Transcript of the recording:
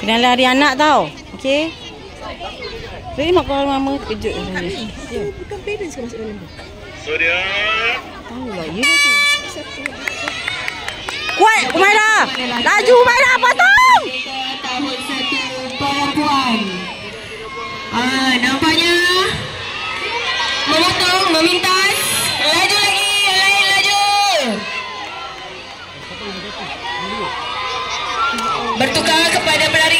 Kena lari anak tau. Okey. Jadi mak kau mama kejut ni. Dia bukan parents ke masuk dalam tu? Tahu lah ya tu. Kuat Umaira. Laju Umaira potong. tahun satu perempuan. Ah, nampaknya memotong, memintas. Laju lagi, lain laju. Bertukar kepada pelari